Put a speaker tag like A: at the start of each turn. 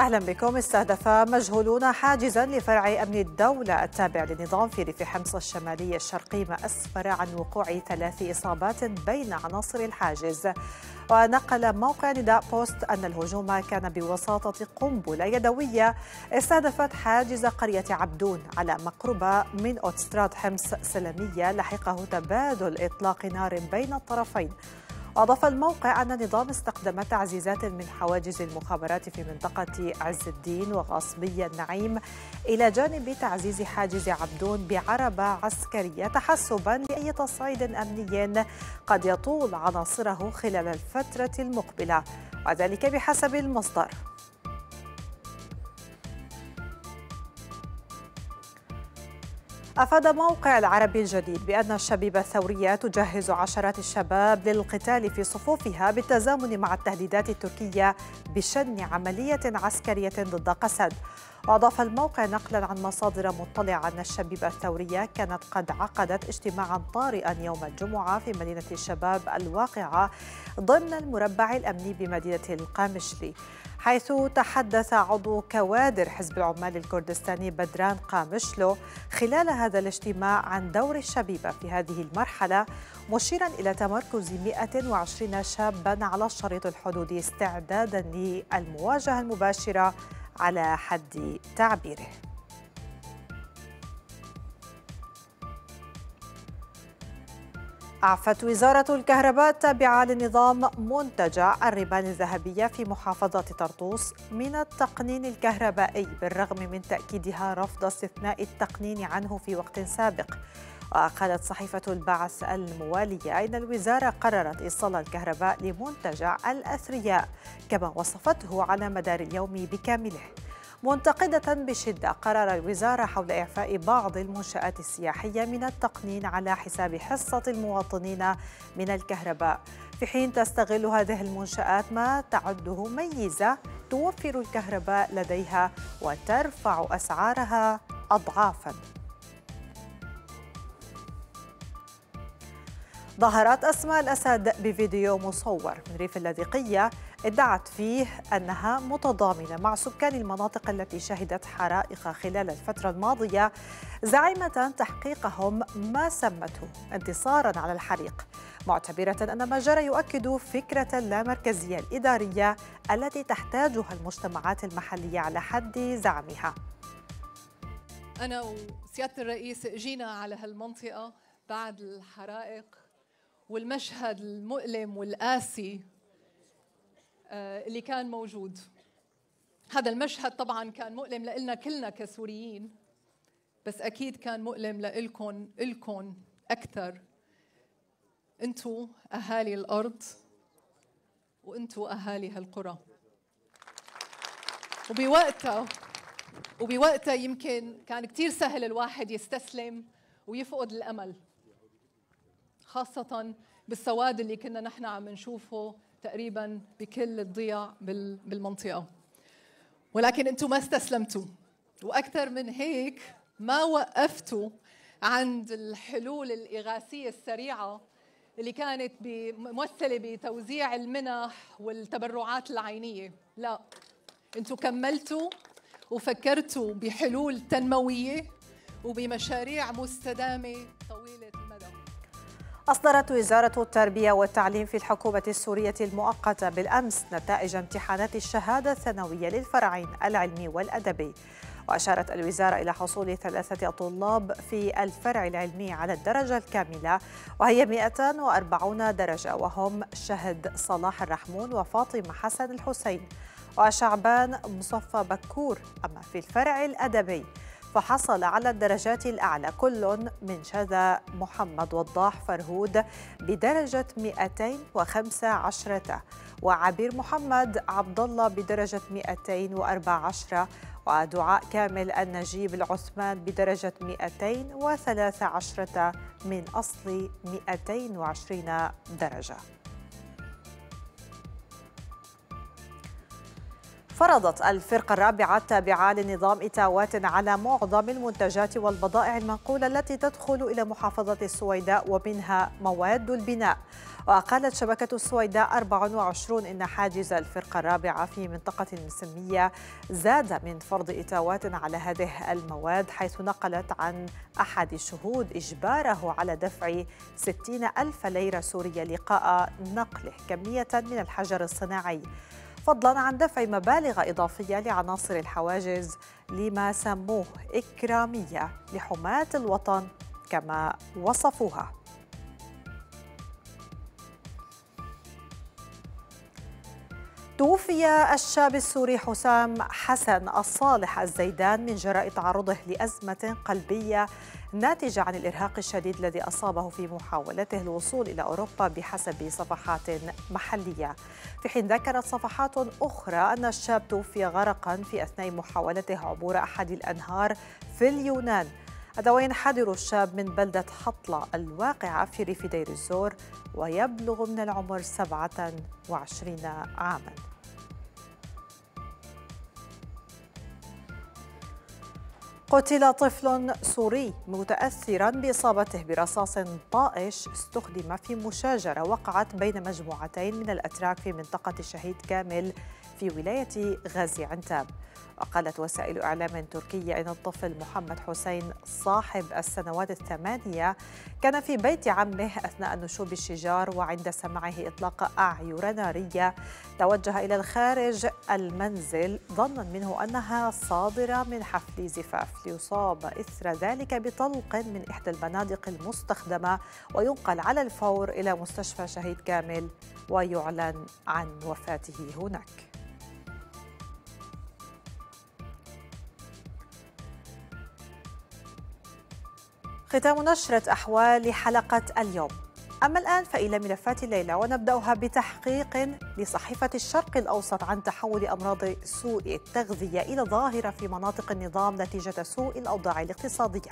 A: أهلا بكم. استهدف مجهولون حاجزا لفرع أمن الدولة التابع للنظام في ريف حمص الشمالي الشرقي ما أسفر عن وقوع ثلاث إصابات بين عناصر الحاجز. ونقل موقع نداء بوست أن الهجوم كان بوساطة قنبلة يدوية. استهدفت حاجز قرية عبدون على مقربة من أوتستراد حمص سلمية. لحقه تبادل إطلاق نار بين الطرفين. أضاف الموقع أن النظام استخدم تعزيزات من حواجز المخابرات في منطقة عز الدين وغاصبية النعيم إلى جانب تعزيز حاجز عبدون بعربة عسكرية تحسبا لأي تصعيد أمني قد يطول عناصره خلال الفترة المقبلة وذلك بحسب المصدر. أفاد موقع العربي الجديد بأن الشبيبة الثورية تجهز عشرات الشباب للقتال في صفوفها بالتزامن مع التهديدات التركية بشن عملية عسكرية ضد قسد. وأضاف الموقع نقلا عن مصادر مطلعة أن الشبيبة الثورية كانت قد عقدت اجتماعا طارئا يوم الجمعة في مدينة الشباب الواقعة ضمن المربع الأمني بمدينة القامشلي حيث تحدث عضو كوادر حزب العمال الكردستاني بدران قامشلو خلال هذا الاجتماع عن دور الشبيبة في هذه المرحلة مشيرا إلى تمركز 120 شابا على الشريط الحدودي استعدادا للمواجهة المباشرة على حد تعبيره. أعفت وزارة الكهرباء التابعة لنظام منتجع الربان الذهبية في محافظة طرطوس من التقنين الكهربائي بالرغم من تأكيدها رفض استثناء التقنين عنه في وقت سابق. وقالت صحيفة البعث الموالية أن الوزارة قررت إيصال الكهرباء لمنتجع الأثرياء كما وصفته على مدار اليوم بكامله. منتقدة بشدة قرار الوزارة حول إعفاء بعض المنشآت السياحية من التقنين على حساب حصة المواطنين من الكهرباء. في حين تستغل هذه المنشآت ما تعده ميزة توفر الكهرباء لديها وترفع أسعارها أضعافاً. ظهرت أسماء الأسد بفيديو مصور من ريف اللاذقية ادعت فيه أنها متضامنة مع سكان المناطق التي شهدت حرائق خلال الفترة الماضية زعيمة تحقيقهم ما سمته انتصارا على الحريق. معتبرة أن ما جرى يؤكد فكرة اللامركزية الإدارية التي تحتاجها المجتمعات المحلية على حد زعمها.
B: أنا وسيادة الرئيس جينا على هالمنطقة بعد الحرائق. والمشهد المؤلم والقاسي آه، اللي كان موجود. هذا المشهد طبعا كان مؤلم لنا كلنا كسوريين بس أكيد كان مؤلم لإلكم إلكم أكثر. أنتو أهالي الأرض وأنتو أهالي هالقرى. وبوقتها وبوقتها يمكن كان كثير سهل الواحد يستسلم ويفقد الأمل. خاصة بالسواد اللي كنا نحن عم نشوفه تقريبا بكل الضياع بالمنطقة. ولكن أنتم ما استسلمتوا. وأكثر من هيك ما وقفتوا عند الحلول الإغاثية السريعة اللي كانت ممثلة بتوزيع المنح والتبرعات العينية. لا. أنتم كملتوا وفكرتوا بحلول تنموية وبمشاريع مستدامة طويلة
A: أصدرت وزارة التربية والتعليم في الحكومة السورية المؤقتة بالأمس نتائج امتحانات الشهادة الثانوية للفرعين العلمي والأدبي. وأشارت الوزارة إلى حصول ثلاثة طلاب في الفرع العلمي على الدرجة الكاملة وهي 140 درجة وهم شهد صلاح الرحمون وفاطمة حسن الحسين. وشعبان مصفى بكور أما في الفرع الأدبي فحصل على الدرجات الأعلى كل من شذا محمد وضاح فرهود بدرجة 215 وعبير محمد عبد الله بدرجة 214 ودعاء كامل النجيب العثمان بدرجة 213 من أصل 220 درجة. فرضت الفرقة الرابعة التابعة لنظام إتاوات على معظم المنتجات والبضائع المنقولة التي تدخل إلى محافظة السويداء ومنها مواد البناء. وقالت شبكة السويداء 24 إن حاجز الفرقة الرابعة في منطقة المسمية زاد من فرض إتاوات على هذه المواد حيث نقلت عن أحد الشهود إجباره على دفع 60 ألف ليرة سورية لقاء نقله كمية من الحجر الصناعي. فضلا عن دفع مبالغ إضافية لعناصر الحواجز لما سموه إكرامية لحماة الوطن كما وصفوها. توفي الشاب السوري حسام حسن الصالح الزيدان من جراء تعرضه لأزمة قلبية ناتجة عن الإرهاق الشديد الذي أصابه في محاولته الوصول إلى أوروبا بحسب صفحات محلية. في حين ذكرت صفحات أخرى أن الشاب توفي غرقا في أثناء محاولته عبور أحد الأنهار في اليونان. هذا وينحدر الشاب من بلدة حطلة الواقعة في ريف دير الزور ويبلغ من العمر 27 عاماً. قتل طفل سوري متأثرا بإصابته برصاص طائش استخدم في مشاجرة وقعت بين مجموعتين من الأتراك في منطقة الشهيد كامل في ولاية غازي عنتاب. وقالت وسائل إعلام تركية أن الطفل محمد حسين صاحب السنوات الثمانية كان في بيت عمه أثناء نشوب الشجار وعند سماعه إطلاق أعير نارية. توجه إلى الخارج المنزل ظنا منه أنها صادرة من حفل زفاف ليصاب إثر ذلك بطلق من إحدى البنادق المستخدمة وينقل على الفور إلى مستشفى شهيد كامل ويعلن عن وفاته هناك. ختام نشرة أحوال حلقة اليوم. أما الآن فإلى ملفات الليلة ونبدأها بتحقيق لصحيفة الشرق الأوسط عن تحول أمراض سوء التغذية إلى ظاهرة في مناطق النظام نتيجة سوء الأوضاع الاقتصادية.